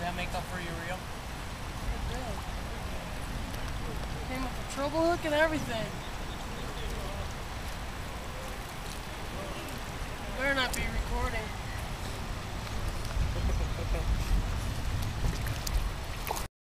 that make up for your reel? It did. Came with a treble hook and everything.